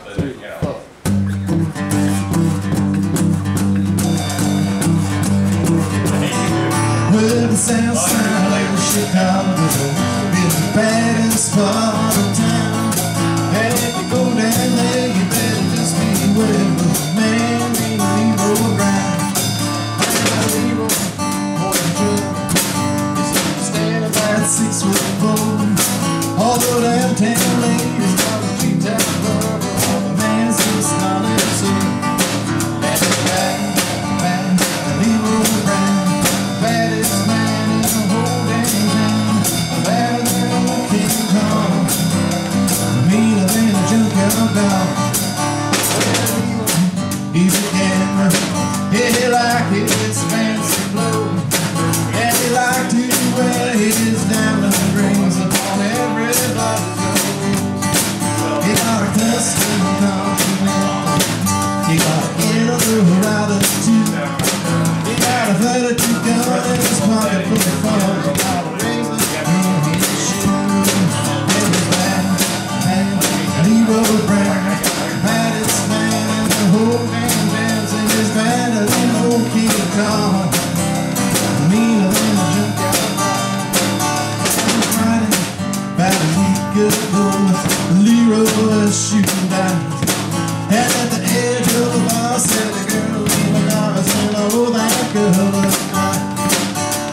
something, you know. Well, the south side of Chicago is the baddest part of town. And if you go down there, you better just be with a man named Leroy Brown. Leroy, boy, the trouble. He's standing about six foot four. all Although downtown He's a gambler. He like his fancy clothes. And he like to wear his diamond rings upon everybody's nose. He got a custom continental. He got a Eldorado too. He got a thirty-two gun in his pocket full of phones. Leroy was shooting dice. And at the edge of the bar sat a girl in the arms and oh, that girl fine.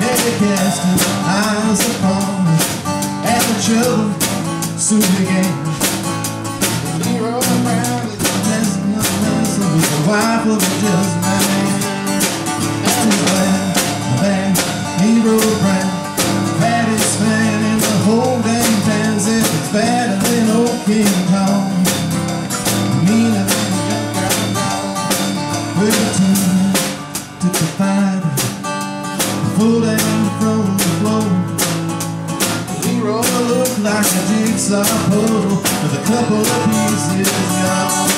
And he cast his eyes upon her, and the trouble soon began. A jigsaw puzzle with a couple of pieces gone.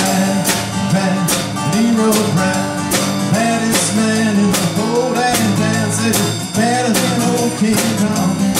Bad, bad, Leroy Brown, baddest man in the whole damn town, better than old King Kong,